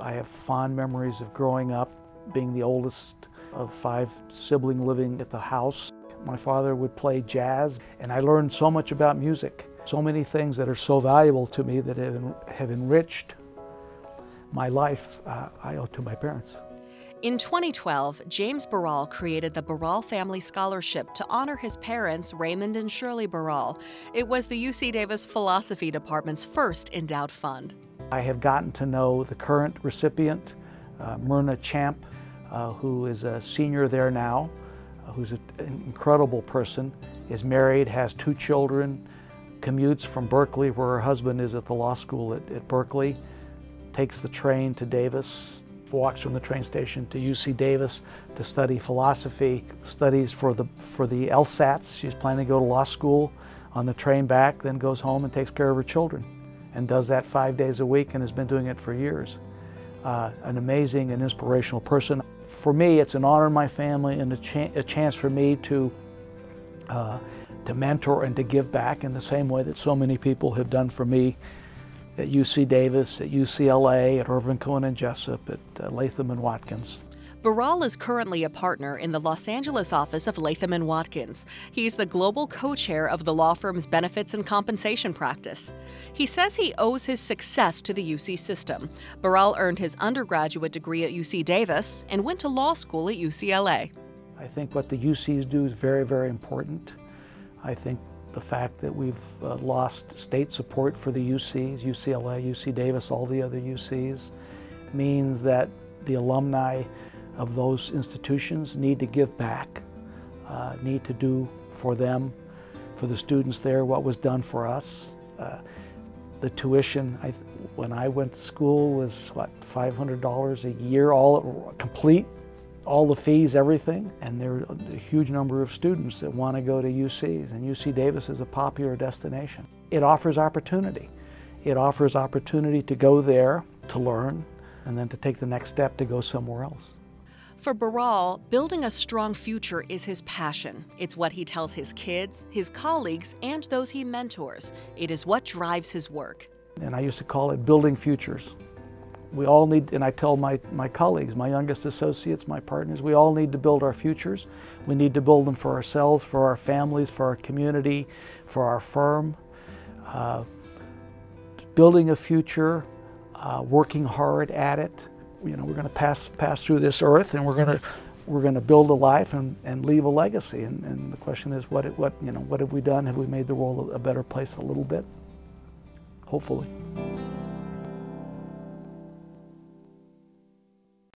I have fond memories of growing up, being the oldest of five siblings living at the house. My father would play jazz, and I learned so much about music. So many things that are so valuable to me that have, enriched my life, uh, I owe to my parents. In 2012, James Barrall created the Barrall Family Scholarship to honor his parents, Raymond and Shirley Barrall. It was the UC Davis Philosophy Department's first endowed fund. I have gotten to know the current recipient, uh, Myrna Champ, uh, who is a senior there now, uh, who's an incredible person, is married, has two children, commutes from Berkeley, where her husband is at the law school at, at Berkeley, takes the train to Davis, walks from the train station to UC Davis to study philosophy, studies for the, for the LSATs. She's planning to go to law school on the train back, then goes home and takes care of her children and does that five days a week and has been doing it for years. Uh, an amazing and inspirational person. For me, it's an honor in my family and a, cha a chance for me to, uh, to mentor and to give back in the same way that so many people have done for me at UC Davis, at UCLA, at Irvin Cohen and Jessup, at uh, Latham and Watkins. Barrall is currently a partner in the Los Angeles office of Latham and Watkins. He's the global co-chair of the law firm's benefits and compensation practice. He says he owes his success to the UC system. Barrall earned his undergraduate degree at UC Davis and went to law school at UCLA. I think what the UCs do is very, very important. I think the fact that we've uh, lost state support for the UCs, UCLA, UC Davis, all the other UCs, means that the alumni of those institutions need to give back, uh, need to do for them, for the students there, what was done for us. Uh, the tuition, I, when I went to school, was what, $500 a year, all complete all the fees, everything, and there are a huge number of students that want to go to UCs, and UC Davis is a popular destination. It offers opportunity. It offers opportunity to go there, to learn, and then to take the next step to go somewhere else. For Barrall, building a strong future is his passion. It's what he tells his kids, his colleagues, and those he mentors. It is what drives his work. And I used to call it building futures. We all need, and I tell my, my colleagues, my youngest associates, my partners, we all need to build our futures. We need to build them for ourselves, for our families, for our community, for our firm. Uh, building a future, uh, working hard at it. You know, we're going to pass pass through this earth, and we're going to we're going to build a life and, and leave a legacy. And, and the question is, what it what you know, what have we done? Have we made the world a better place a little bit? Hopefully.